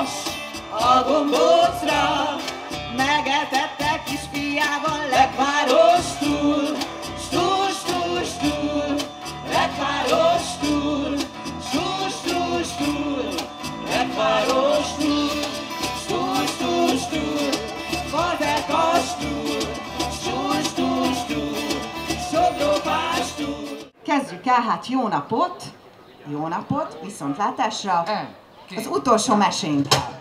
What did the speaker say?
Nos, a gombócra megetette kisfiával lekváros túl, stúl, stúl, stúl, lekváros túl, stúl, stúl, stúl, lekváros túl, stúl, stúl, stúl, fazekas túl, stúl, stúl, stúl, sodrópás túl. Kezdjük el, hát jó napot! Jó napot, viszontlátásra! Két. Az utolsó mesénkkel.